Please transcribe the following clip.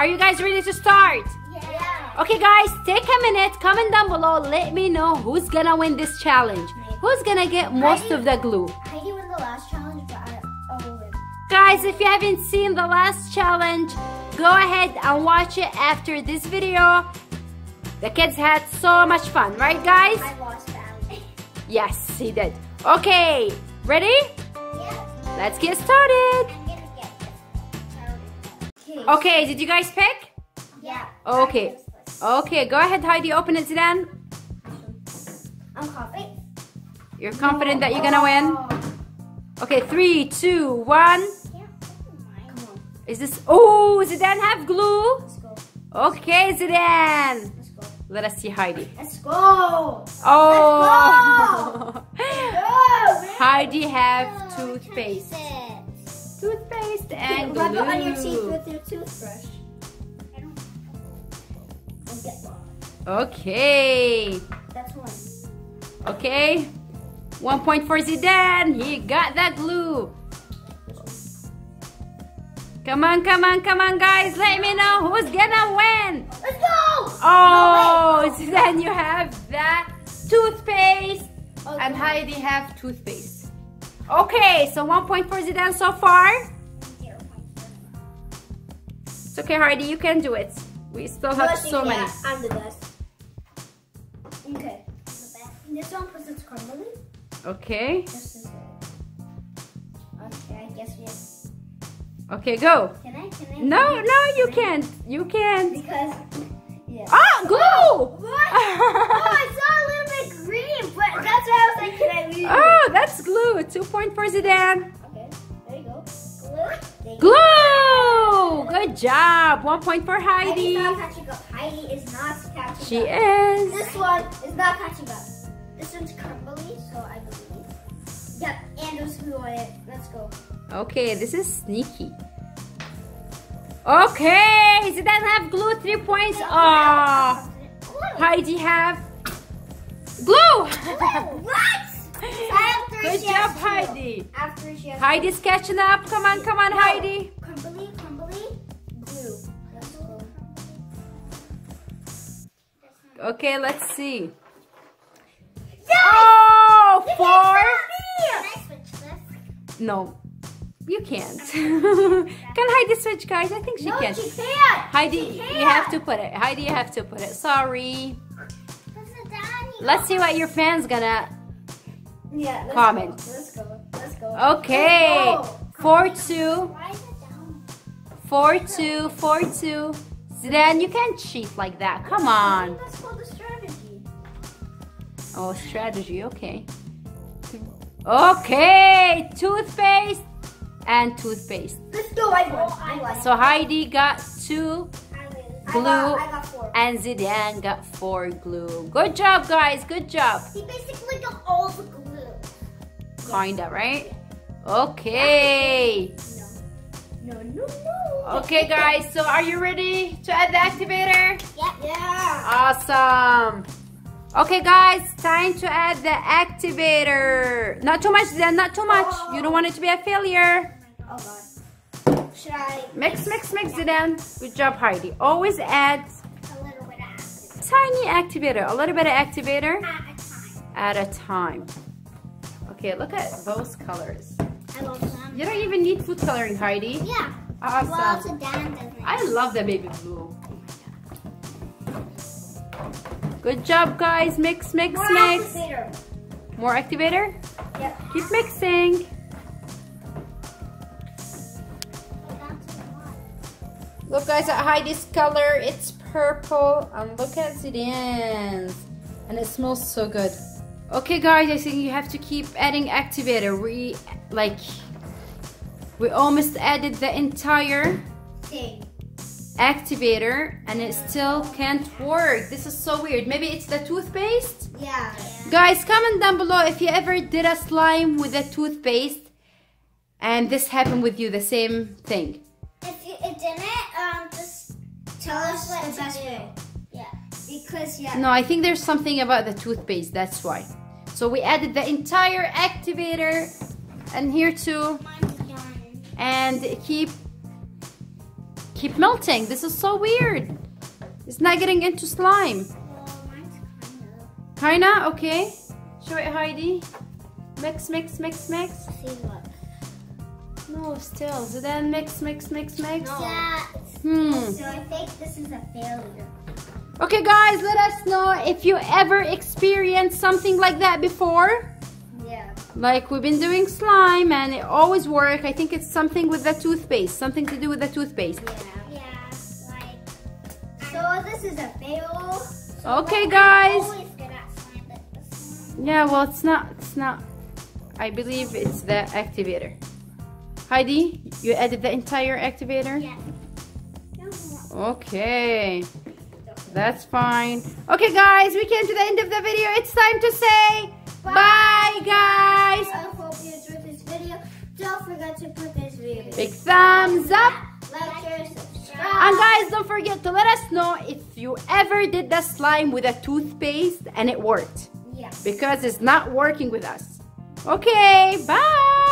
Are you guys ready to start? Yeah. Okay guys, take a minute, comment down below, let me know who's gonna win this challenge. Who's gonna get most of the glue? Heidi won the last challenge, but I, will win. Guys, if you haven't seen the last challenge, go ahead and watch it after this video. The kids had so much fun, right guys? I lost badly. Yes, he did. Okay, ready? yeah. Let's get started. I'm gonna get this. Okay. Did you guys pick? Yeah. Okay. Okay, go ahead, Heidi, open it then. I'm confident. You're confident that you're gonna win? Okay, three, two, one. Come on. Is this, oh, Zidane have glue? Let's go. Okay, Zidane. Let's. Let us see Heidi. Let's go. Oh. Go. Heidi have toothpaste. Trace it. Toothpaste and Rub it on your teeth glue. with your toothbrush. I don't. Don't get one. Okay. That's one. Okay. One point for Zidane. He got that glue. Come on, come on, come on, guys. Let me know who's gonna win. Let's go. Oh, Zidane, you have that toothpaste. Okay. And Heidi have toothpaste. Okay, so one point for Zidane so far. It's okay, Heidi, you can do it. We still have so many. yeah, I'm the best. Okay. This one puts its crumbly. Okay, Okay, I guess we have. okay, go. Can I? Can I? No, no, you can't. You can't. Because. Two point for Zidane. Okay, there you go. Glue. Glue! Good job. One point for Heidi. not catching up. Heidi is not catching She up. is. This one is not catching up. This one's crumbly, so I believe. Yep, and there's glue on it. Let's go. Okay, this is sneaky. Okay, Zidane have glue. Three points. Oh, Heidi have glue. what? After she has Heidi's catching up. Come on, come on, No. Heidi. Crumbly, crumbly, glue. Let's go. Okay, let's see. Yes! Oh, This four. Can I switch this? No, you can't. can Heidi switch, guys? I think she no, can. she can't. Heidi, She you have to put it. Heidi, you have to put it. Sorry. This is Danny. Let's see what your fans gonna. Yeah, let's Comment. Go. Let's go. Okay, four two, Why is it down? four two, four two. Zidane, you can't cheat like that. Come on. That's called the strategy. Oh, strategy. Okay. Okay, toothpaste and toothpaste. Let's go. I won. I won. So Heidi got two glue got, got and Zidane got four glue. Good job, guys. Good job. He basically got all the glue. Kinda, right? Okay. No. No, no. Okay, guys. So are you ready to add the activator? Yep. Yeah. Awesome. Okay, guys. Time to add the activator. Not too much, Zidane. Not too much. You don't want it to be a failure. Oh god. Should I Mix, mix, mix, in. Good job, Heidi. Always add a little bit of tiny activator. A little bit of activator at a time? at a time. Okay, look at those colors. I love them. You don't even need food coloring, Heidi. Yeah. Well, it's Awesome. Dan doesn't. I love the baby blue. Good job, guys. Mix, mix, More mix. activator. More activator. Yep. Keep mixing. Look, guys, at Heidi's color. It's purple. And look at Zidane's. And it smells so good. Okay, guys, I think you have to keep adding activator. We, like, we almost added the entire Thing. activator and it still can't work. This is so weird. Maybe it's the toothpaste? Yeah. Guys, comment down below if you ever did a slime with a toothpaste and this happened with you, the same thing. If you, it didn't, um, just tell us the best way. Yeah. Because yeah. No, I think there's something about the toothpaste, that's why. So we added the entire activator and here too and keep keep melting. This is so weird. It's not getting into slime. Kind Kinda, okay. Show it, Heidi. Mix, mix, mix, mix. No, still. So then mix, mix, mix, mix. No. Yeah. Hmm. So I think this is a failure. Okay, guys, let us know if you ever experienced something like that before. Yeah. Like we've been doing slime and it always work. I think it's something with the toothpaste. Something to do with the toothpaste. Yeah. Yeah. Like. So this is a fail. Okay, guys. Always good at slime, but Yeah, well, it's not. It's not. I believe it's the activator. Heidi, you added the entire activator? Yeah. Okay. That's fine. Okay, guys, we came to the end of the video. It's time to say bye, guys. I hope you enjoyed this video. Don't forget to put this video. Big thumbs up. Like, share, subscribe. And guys, don't forget to let us know if you ever did the slime with a toothpaste and it worked. Yeah. Because it's not working with us. Okay, bye. Bye.